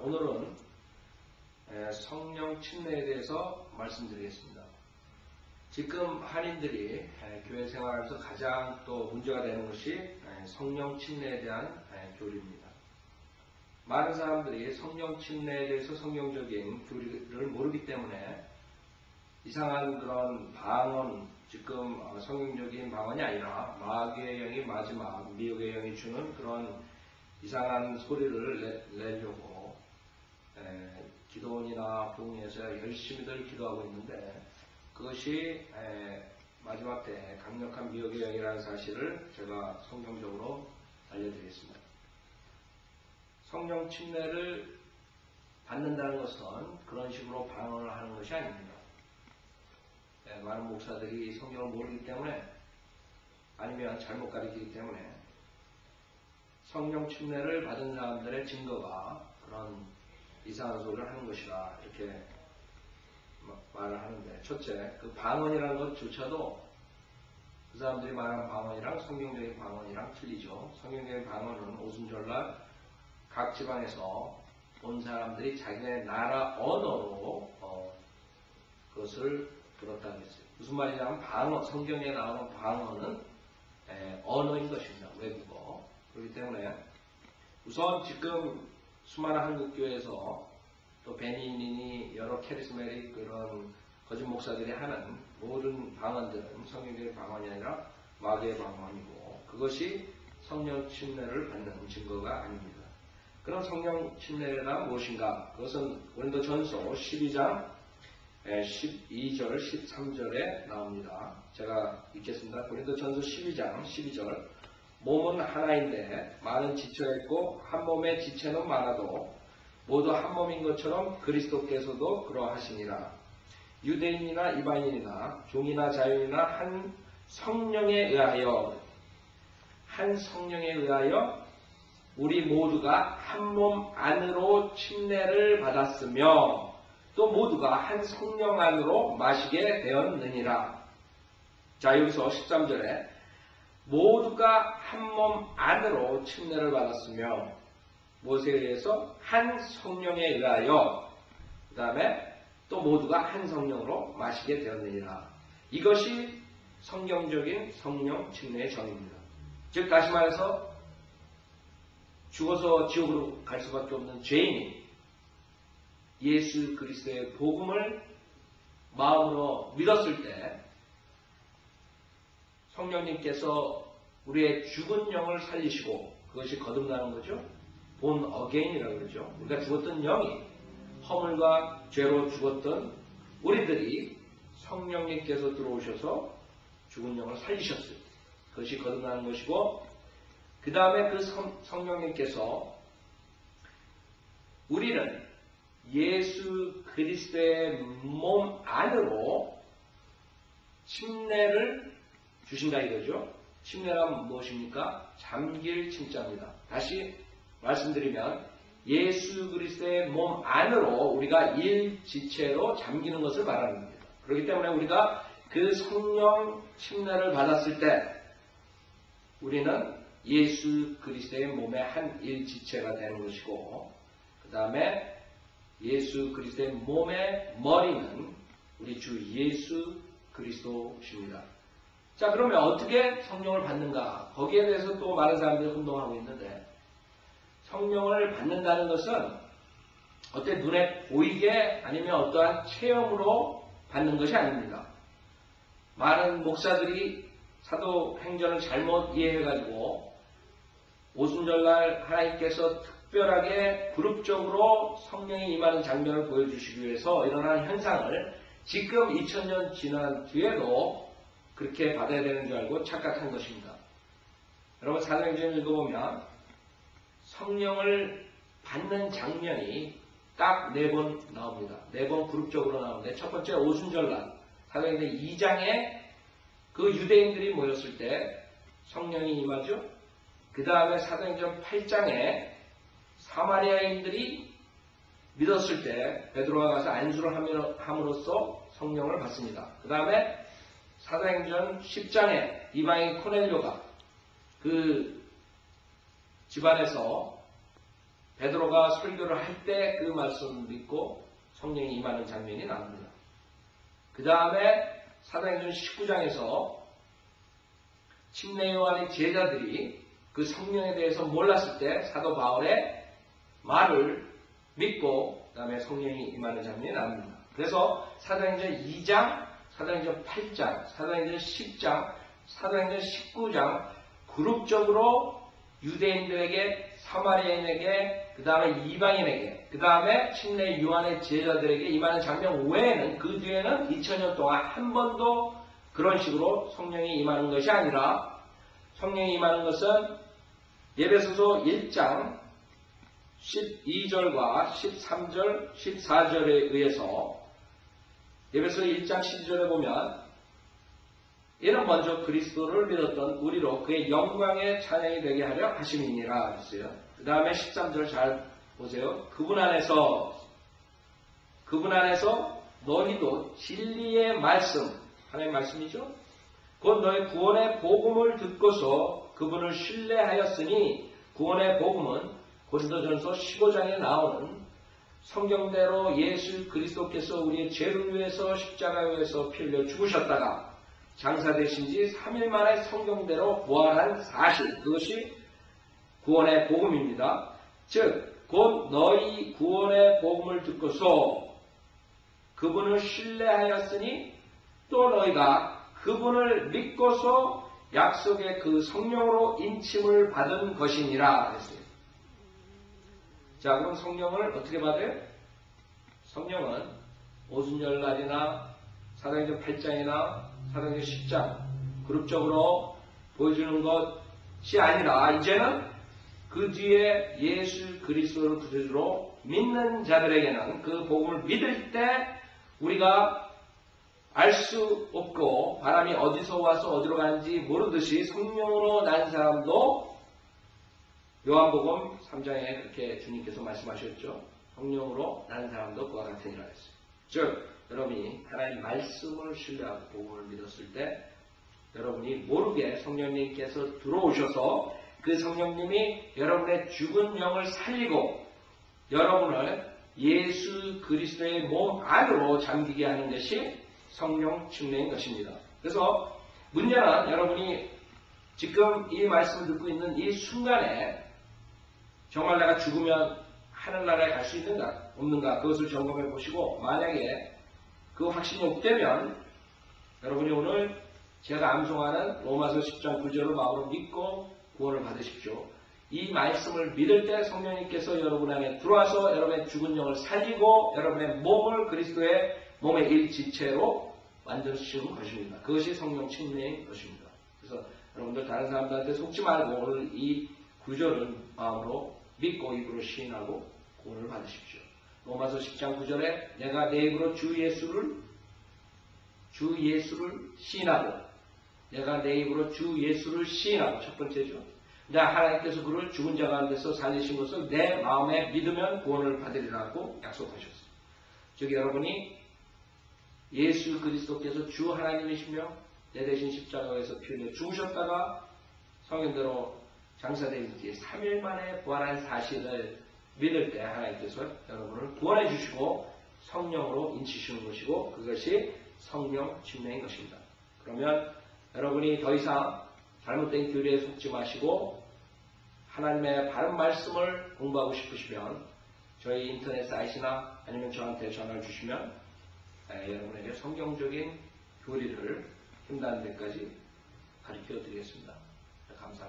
오늘은 성령 침례에 대해서 말씀드리겠습니다. 지금 한인들이 교회 생활하면서 가장 또 문제가 되는 것이 성령 침례에 대한 교리입니다. 많은 사람들이 성령 침례에 대해서 성경적인 교리를 모르기 때문에 이상한 그런 방언, 지금 어, 성경적인 방언이 아니라 마귀의 영이 마지막 미혹의 영이 주는 그런 이상한 소리를 내, 내려고 에, 기도원이나 부흥에서 열심히들 기도하고 있는데 그것이 에, 마지막 때 강력한 미혹의 영이라는 사실을 제가 성경적으로 알려드리겠습니다. 성령 침례를 받는다는 것은 그런 식으로 방언을 하는 것이 아닙니다. 에, 많은 목사들이 성경을 모르기 때문에 아니면 잘못 가르치기 때문에 성령 침례를 받은 사람들의 증거가 그런 이상한 소리를 하는 것이다. 이렇게 말을 하는데, 첫째, 그 방언이라는 것조차도 그 사람들이 말하는 방언이랑 성경적인 방언이랑 틀리죠. 성경적인 방언은 오순절날 각 지방에서 온 사람들이 자기네 나라 언어로 어, 그것을 들었다 그랬어요. 무슨 말이냐면 방언, 성경에 나오는 방언은 에, 언어인 것입니다. 외국어. 그렇기 때문에 우선 지금 수많은 한국교회에서 또 베니 힌이니 여러 charismatic 그런 거짓 목사들이 하는 모든 방언들은 성경적인 방언이 아니라 마귀의 방언이고 그것이 성령 침례를 받는 증거가 아닙니다. 그럼 성령 침례가 무엇인가? 그것은 고린도 전서 12장 12절, 13절에 나옵니다. 제가 읽겠습니다. 고린도 전서 12장 12절 몸은 하나인데 많은 지체가 있고 한 몸의 지체는 많아도 모두 한 몸인 것처럼 그리스도께서도 그러하시니라. 유대인이나 이방인이나 종이나 자유이나 한 성령에 의하여 한 성령에 의하여 우리 모두가 한 몸 안으로 침례를 받았으며 또 모두가 한 성령 안으로 마시게 되었느니라. 자 여기서 13절에 모두가 한 몸 안으로 침례를 받았으며 무엇에 의해서 한 성령에 의하여 그 다음에 또 모두가 한 성령으로 마시게 되었느니라. 이것이 성경적인 성령 침례의 정입니다. 즉 다시 말해서 죽어서 지옥으로 갈 수밖에 없는 죄인이 예수 그리스도의 복음을 마음으로 믿었을 때 성령님께서 우리의 죽은 영을 살리시고 그것이 거듭나는 거죠. 본 어게인이라고 그러죠. 우리가 죽었던 영이 허물과 죄로 죽었던 우리들이 성령님께서 들어오셔서 죽은 영을 살리셨어요. 그것이 거듭나는 것이고 그 다음에 그 성, 령님께서 우리는 예수 그리스도의 몸 안으로 침례를 주신다 이거죠. 침례가 무엇입니까? 잠길 침자입니다. 다시 말씀드리면 예수 그리스도의 몸 안으로 우리가 일지체로 잠기는 것을 말하는 겁니다. 그렇기 때문에 우리가 그 성령 침례를 받았을 때 우리는 예수 그리스도의 몸의 한 일지체가 되는 것이고 그 다음에 예수 그리스도의 몸의 머리는 우리 주 예수 그리스도십니다. 자, 그러면 어떻게 성령을 받는가? 거기에 대해서 또 많은 사람들이 혼동하고 있는데, 성령을 받는다는 것은 어때 눈에 보이게 아니면 어떠한 체험으로 받는 것이 아닙니다. 많은 목사들이 사도 행전을 잘못 이해해가지고 오순절날 하나님께서 특별하게 그룹적으로 성령이 임하는 장면을 보여주시기 위해서 일어난 현상을 지금 2000년 지난 뒤에도 그렇게 받아야 되는 줄 알고 착각한 것입니다. 여러분 사도행전 읽어보면 성령을 받는 장면이 딱 네 번 나옵니다. 네 번 그룹적으로 나오는데 첫 번째 오순절날 사도행전 2장에 그 유대인들이 모였을 때 성령이 임하죠. 그 다음에 사도행전 8장에 사마리아인들이 믿었을 때 베드로가 가서 안수를 함으로써 성령을 받습니다. 그 다음에 사도행전 10장에 이방인 코넬료가 그 집안에서 베드로가 설교를 할 때 그 말씀을 믿고 성령이 임하는 장면이 나옵니다. 그 다음에 사도행전 19장에서 침례 요한의 제자들이 그 성령에 대해서 몰랐을 때 사도 바울의 말을 믿고 그 다음에 성령이 임하는 장면이 나옵니다. 그래서 사도행전 2장, 사도행전 8장, 사도행전 10장, 사도행전 19장 그룹적으로 유대인들에게 사마리아인에게 그 다음에 이방인에게 그 다음에 침례 요한의 제자들에게 임하는 장면 외에는 그 뒤에는 2000년 동안 한 번도 그런 식으로 성령이 임하는 것이 아니라 성령이 임하는 것은 예배소서 1장 12절과 13절, 14절에 의해서 예배소 1장 12절에 보면 이는 먼저 그리스도를 믿었던 우리로 그의 영광의 찬양이 되게 하려 하심이니라 그랬어요. 그 다음에 13절 잘 보세요. 그분 안에서 그분 안에서 너희도 진리의 말씀 하나님 말씀이죠. 곧 너희 구원의 복음을 듣고서 그분을 신뢰하였으니 구원의 복음은 고린도전서 15장에 나오는 성경대로 예수 그리스도께서 우리의 죄를 위해서 십자가에 위해서 피 흘려 죽으셨다가 장사되신 지 3일 만에 성경대로 부활한 사실 그것이 구원의 복음입니다. 즉, 곧 너희 구원의 복음을 듣고서 그분을 신뢰하였으니 또 너희가 그분을 믿고서 약속의 그 성령으로 인침을 받은 것이니라 했어요. 자, 그럼 성령을 어떻게 받아요? 성령은 오순절 날이나 사도행전 8장이나 사도행전 10장 그룹적으로 보여주는 것이 아니라 이제는 그 뒤에 예수 그리스도를 구주로 믿는 자들에게는 그 복음을 믿을 때 우리가 알 수 없고 바람이 어디서 와서 어디로 가는지 모르듯이 성령으로 난 사람도 요한복음 3장에 그렇게 주님께서 말씀하셨죠. 성령으로 난 사람도 그와 같으니라 했어요. 즉 여러분이 하나님 말씀을 신뢰하고 복음을 믿었을 때 여러분이 모르게 성령님께서 들어오셔서 그 성령님이 여러분의 죽은 영을 살리고 여러분을 예수 그리스도의 몸 안으로 잠기게 하는 것이 성령 침례인 것입니다. 그래서 문제는 여러분이 지금 이 말씀을 듣고 있는 이 순간에 정말 내가 죽으면 하늘나라에 갈 수 있는가 없는가 그것을 점검해 보시고 만약에 그 확신이 없다면 여러분이 오늘 제가 암송하는 로마서 10장 9절을 마음으로 믿고 구원을 받으십시오. 이 말씀을 믿을 때 성령님께서 여러분 안에 들어와서 여러분의 죽은 영을 살리고 여러분의 몸을 그리스도의 몸의 일지체로 만들어주시는 것입니다. 그것이 성령 침례인 것입니다. 그래서 여러분들 다른 사람들한테 속지 말고 오늘 이 구절을 마음으로 믿고 입으로 시인하고 구원을 받으십시오. 로마서 10장 9절에 내가 내 입으로 주 예수를 주 예수를 시인하고 내가 내 입으로 주 예수를 시인하고 첫 번째죠. 내 하나님께서 그를 죽은 자 가운데서 살리신 것을 내 마음에 믿으면 구원을 받으리라고 약속하셨어요. 즉 여러분이 예수 그리스도께서 주 하나님이시며 내 대신 십자가에서 피 흘려 죽으셨다가 성경대로 장사된 지 3일 만에 부활한 사실을 믿을 때 하나님께서 여러분을 구원해 주시고 성령으로 인치시는 것이고 그것이 성령 침례인 것입니다. 그러면 여러분이 더 이상 잘못된 교리에 속지 마시고 하나님의 바른 말씀을 공부하고 싶으시면 저희 인터넷 사이트나 아니면 저한테 전화를 주시면 여러분에게 성경적인 교리를 힘닿는 데까지 가르쳐 드리겠습니다. 감사합니다.